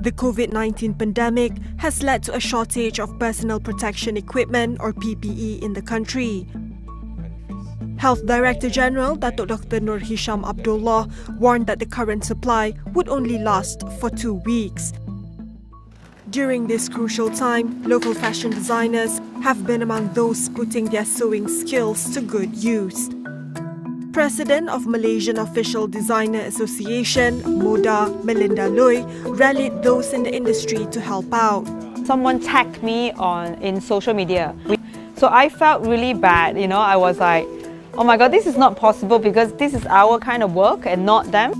The COVID 19 pandemic has led to a shortage of personal protection equipment or PPE in the country. Health Director General Datuk Dr. Noor Hisham Abdullah warned that the current supply would only last for two weeks. During this crucial time, local fashion designers have been among those putting their sewing skills to good use. President of Malaysian Official Designer Association, MODA, Melinda Looi, rallied those in the industry to help out. Someone tagged me on in social media. So I felt really bad, you know, I was like, oh my god, this is not possible because this is our kind of work and not them.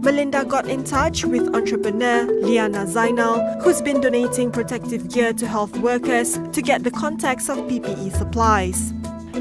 Melinda got in touch with entrepreneur Liana Zainal, who's been donating protective gear to health workers to get the contacts of PPE supplies.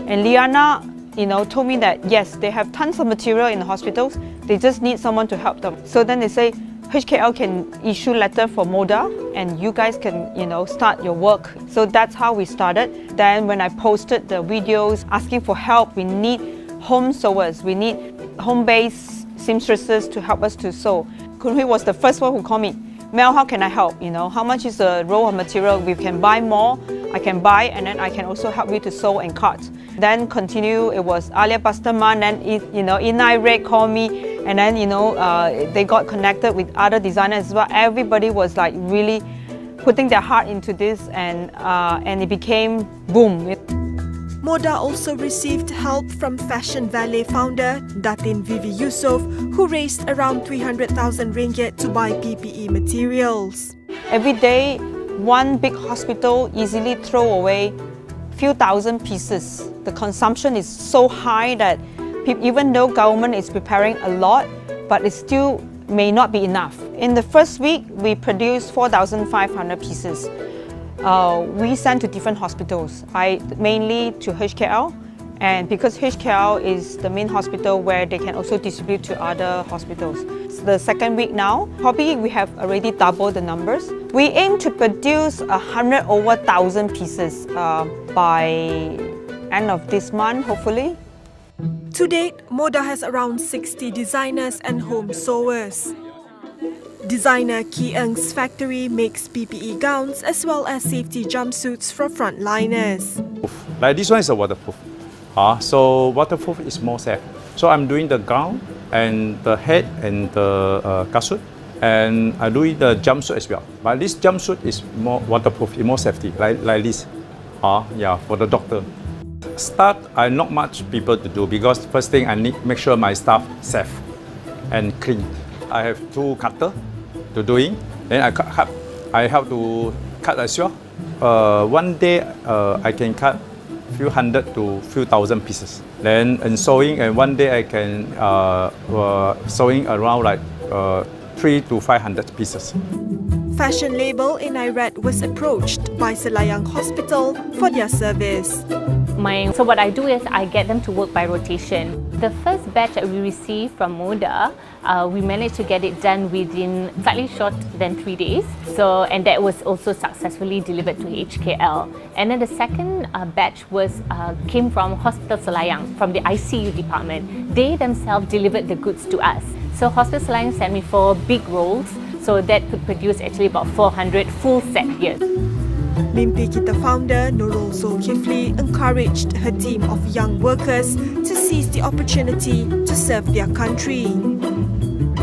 And Liana you know, told me that yes, they have tons of material in the hospitals, they just need someone to help them. So then they say, HKL can issue letter for MODA and you guys can, you know, start your work. So that's how we started. Then when I posted the videos asking for help, we need home sewers, we need home-based seamstresses to help us to sew. Khoon Hooi was the first one who called me. Mel, how can I help? You know, how much is the roll of material? We can buy more. I can buy and then I can also help you to sew and cut. Then continue, it was Alia Bastamam, then you know, Innai Red called me and then you know, uh, they got connected with other designers as well. Everybody was like really putting their heart into this and, uh, and it became boom. Moda also received help from Fashion Valet founder Datin Vivi Yusof, who raised around 300,000 ringgit to buy PPE materials. Every day, one big hospital easily throw away a few thousand pieces. The consumption is so high that even though government is preparing a lot, but it still may not be enough. In the first week, we produced 4,500 pieces. Uh, we sent to different hospitals, I, mainly to HKL, and because HKL is the main hospital where they can also distribute to other hospitals. It's the second week now, probably we have already doubled the numbers. We aim to produce 100 over 1,000 pieces uh, by end of this month, hopefully. To date, Moda has around 60 designers and home sewers. Designer Ki Eng's factory makes PPE gowns as well as safety jumpsuits for frontliners. Like this one is a waterproof. Uh, so waterproof is more safe. So I'm doing the gown and the head and the uh, suit, and I do the jumpsuit as well. But this jumpsuit is more waterproof, more safety, like, like this. Uh, yeah, for the doctor. Start, I not much people to do because first thing I need make sure my staff safe and clean. I have two cutter to doing. Then I cut, I have to cut as well. Uh, one day uh, I can cut few hundred to few thousand pieces. Then in sewing, and one day I can uh, uh, sewing around like uh, three to five hundred pieces. Fashion label Innai Red was approached by Selayang Hospital for their service. My, so what I do is I get them to work by rotation. The first batch that we received from Moda, uh, we managed to get it done within slightly short than three days. So, and that was also successfully delivered to HKL. And then the second uh, batch was uh, came from Hospital Selayang, from the ICU department. They themselves delivered the goods to us. So Hospital Selayang sent me four big rolls, so that could produce actually about 400 full set here. Mimpi Kita founder Nurul Zulkifli encouraged her team of young workers to seize the opportunity to serve their country.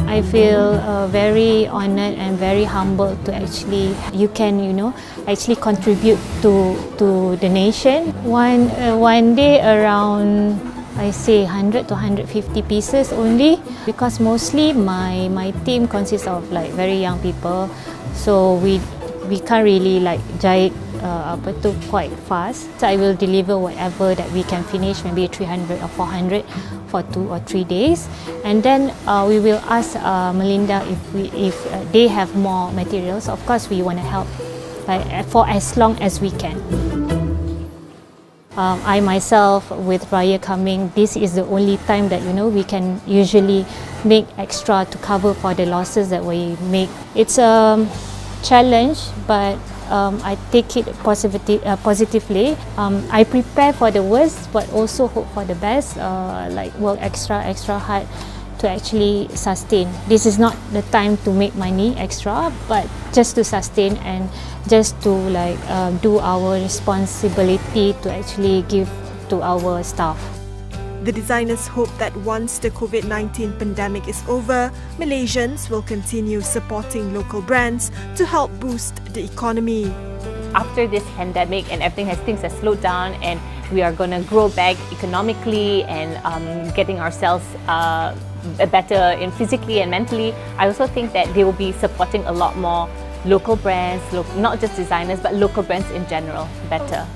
I feel uh, very honored and very humbled to actually you can you know actually contribute to to the nation. One uh, one day around I say 100 to 150 pieces only because mostly my my team consists of like very young people so we we can't really like jahit uh, apa tu quite fast. So I will deliver whatever that we can finish, maybe 300 or 400 for two or three days, and then uh, we will ask uh, Melinda if we if uh, they have more materials. Of course, we want to help, like for as long as we can. Um, I myself, with Raya coming, this is the only time that you know we can usually make extra to cover for the losses that we make. It's a um, challenge, but um, I take it positively. Uh, positively. Um, I prepare for the worst, but also hope for the best. Uh, like work extra, extra hard to actually sustain. This is not the time to make money extra, but just to sustain and just to like uh, do our responsibility to actually give to our staff. The designers hope that once the COVID 19 pandemic is over, Malaysians will continue supporting local brands to help boost the economy. After this pandemic and everything has things have slowed down and we are going to grow back economically and um, getting ourselves uh, better in physically and mentally, I also think that they will be supporting a lot more local brands, lo not just designers, but local brands in general better.